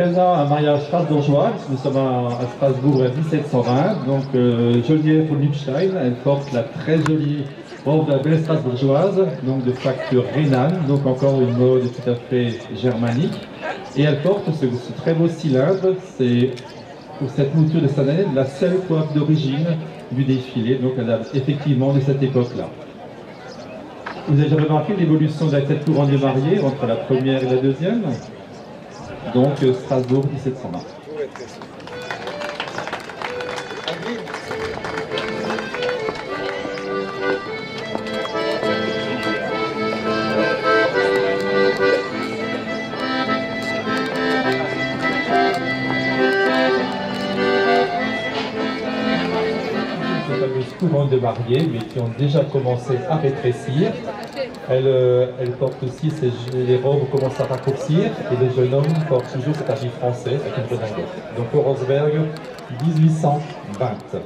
présent un mariage strasbourgeois, nous sommes à, Strasbourg en 1720. Donc euh, Geneviève von Liebstein, elle porte la très jolie robe de la belle strasbourgeoise, donc de facture rhénane, donc encore une mode tout à fait germanique. Et elle porte ce, très beau cylindre, c'est pour cette mouture de cette année la seule coiffe d'origine du défilé, donc elle a effectivement de cette époque-là. Vous avez remarqué l'évolution de la tête couronne de mariée entre la première et la deuxième? Donc Strasbourg 1720. Couronnes de mariée, mais qui ont déjà commencé à rétrécir. Elle, euh, elle porte aussi, ses, les robes commencent à raccourcir, et le jeune homme porte toujours cet habit français avec une redingote. Donc au Rosberg, 1820.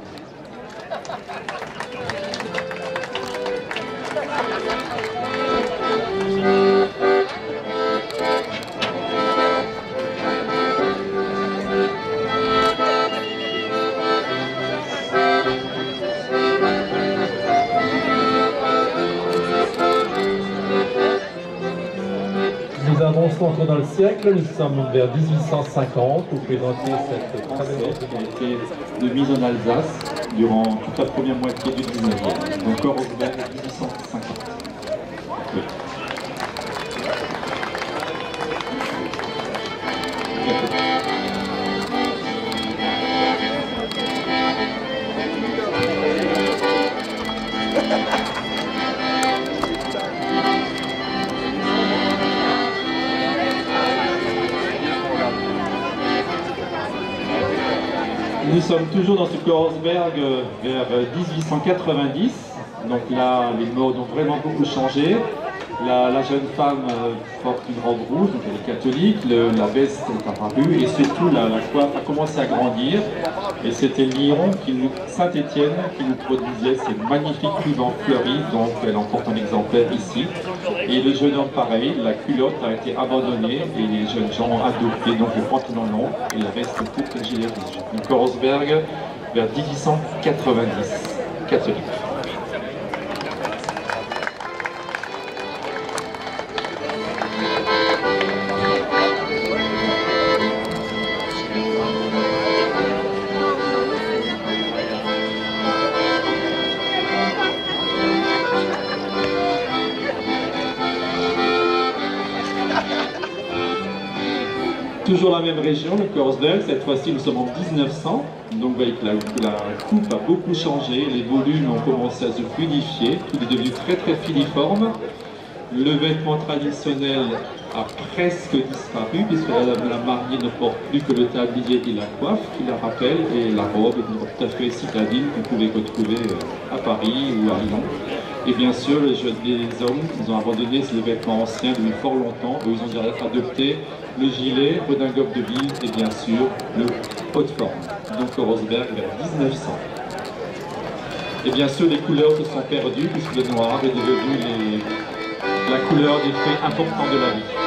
Dans le siècle, nous sommes vers 1850 pour présenter cette traversée de mise en Alsace durant toute la première moitié du 19e, donc encore au 1850. Nous sommes toujours dans ce Korsberg euh, vers 1890. Euh, Donc là, les modes ont vraiment beaucoup changé. La, jeune femme euh, porte une robe rouge, donc elle est catholique, la veste est apparue et surtout la, coiffe a commencé à grandir. Et c'était Lyon, Saint-Étienne, qui nous produisait ces magnifiques en fleuries, donc elle en porte un exemplaire ici. Et le jeune homme, pareil, la culotte a été abandonnée et les jeunes gens ont adopté donc le pantalon long et la veste courte et le gilet rouge. Donc Korosberg vers 1890, catholique. Toujours la même région, le Korsberg, cette fois-ci nous sommes en 1900, donc vous voyez que la, coupe a beaucoup changé, les volumes ont commencé à se fluidifier, tout est devenu très très filiforme. Le vêtement traditionnel a presque disparu puisque la, mariée ne porte plus que le tablier et la coiffe qui la rappellent et la robe est tout à fait citadine que vous pouvez retrouver euh, à Paris ou à Lyon. Et bien sûr, les, jeunes, les hommes, ils ont abandonné ces vêtements anciens depuis fort longtemps, où ils ont adopté le gilet, redingote de ville et bien sûr le haut de forme. Donc Rosberg vers 1900. Et bien sûr, les couleurs se sont perdues puisque le noir est devenu la couleur des faits importants de la vie.